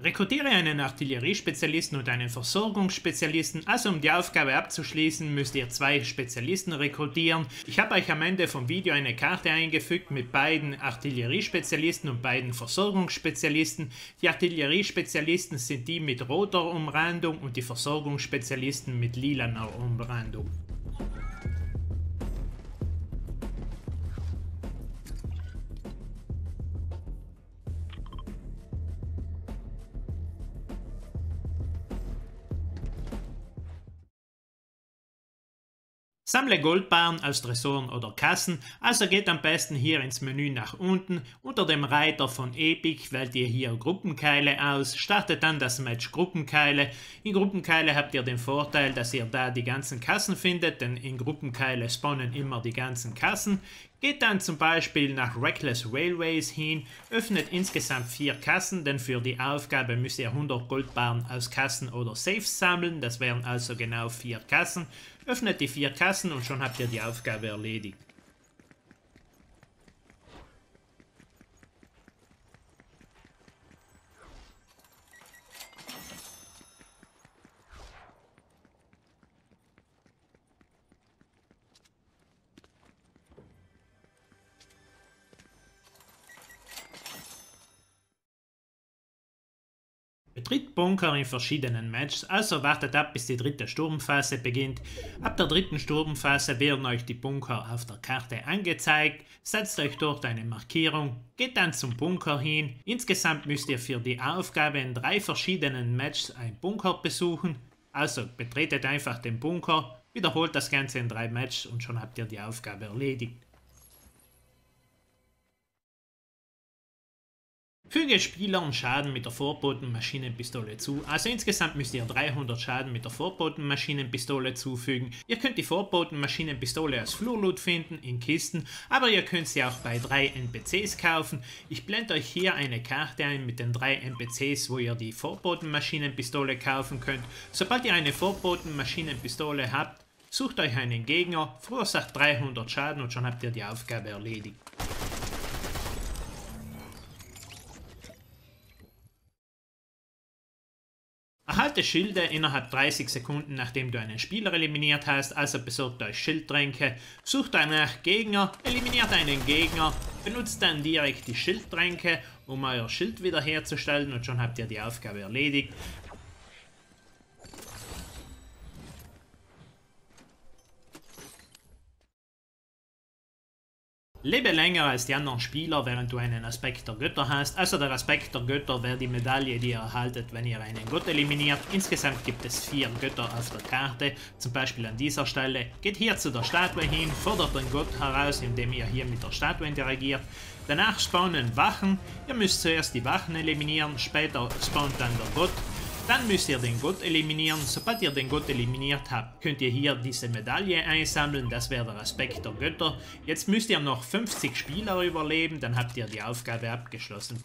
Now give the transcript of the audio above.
Rekrutiere einen Artilleriespezialisten und einen Versorgungsspezialisten. Also um die Aufgabe abzuschließen, müsst ihr zwei Spezialisten rekrutieren. Ich habe euch am Ende vom Video eine Karte eingefügt mit beiden Artilleriespezialisten und beiden Versorgungsspezialisten. Die Artilleriespezialisten sind die mit roter Umrandung und die Versorgungsspezialisten mit lilaner Umrandung. Sammle Goldbarren aus Tresoren oder Kassen, also geht am besten hier ins Menü nach unten, unter dem Reiter von Epic wählt ihr hier Gruppenkeile aus, startet dann das Match Gruppenkeile. In Gruppenkeile habt ihr den Vorteil, dass ihr da die ganzen Kassen findet, denn in Gruppenkeile spawnen immer die ganzen Kassen. Geht dann zum Beispiel nach Reckless Railways hin, öffnet insgesamt vier Kassen, denn für die Aufgabe müsst ihr 100 Goldbarren aus Kassen oder Safes sammeln, das wären also genau vier Kassen. Öffnet die vier Kassen und schon habt ihr die Aufgabe erledigt. Betritt Bunker in verschiedenen Matches, also wartet ab bis die dritte Sturmphase beginnt. Ab der dritten Sturmphase werden euch die Bunker auf der Karte angezeigt, setzt euch dort eine Markierung, geht dann zum Bunker hin. Insgesamt müsst ihr für die Aufgabe in drei verschiedenen Matches ein Bunker besuchen, also betretet einfach den Bunker, wiederholt das Ganze in drei Matches und schon habt ihr die Aufgabe erledigt. Füge Spielern Schaden mit der Vorbotenmaschinenpistole zu, also insgesamt müsst ihr 300 Schaden mit der Vorbotenmaschinenpistole zufügen. Ihr könnt die Vorbotenmaschinenpistole als Flurloot finden, in Kisten, aber ihr könnt sie auch bei drei NPCs kaufen. Ich blende euch hier eine Karte ein mit den drei NPCs, wo ihr die Vorbotenmaschinenpistole kaufen könnt. Sobald ihr eine Vorbotenmaschinenpistole habt, sucht euch einen Gegner, verursacht 300 Schaden und schon habt ihr die Aufgabe erledigt. Erhalte Schilde innerhalb 30 Sekunden, nachdem du einen Spieler eliminiert hast, also besorgt euch Schildtränke, sucht danach Gegner, eliminiert einen Gegner, benutzt dann direkt die Schildtränke, um euer Schild wiederherzustellen und schon habt ihr die Aufgabe erledigt. Lebe länger als die anderen Spieler, während du einen Aspekt der Götter hast. Also der Aspekt der Götter wäre die Medaille, die ihr erhaltet, wenn ihr einen Gott eliminiert. Insgesamt gibt es vier Götter auf der Karte, zum Beispiel an dieser Stelle. Geht hier zu der Statue hin, fordert den Gott heraus, indem ihr hier mit der Statue interagiert. Danach spawnen Wachen. Ihr müsst zuerst die Wachen eliminieren, später spawnt dann der Gott. Dann müsst ihr den Gott eliminieren. Sobald ihr den Gott eliminiert habt, könnt ihr hier diese Medaille einsammeln. Das wäre der Aspekt der Götter. Jetzt müsst ihr noch 50 Spieler überleben, dann habt ihr die Aufgabe abgeschlossen.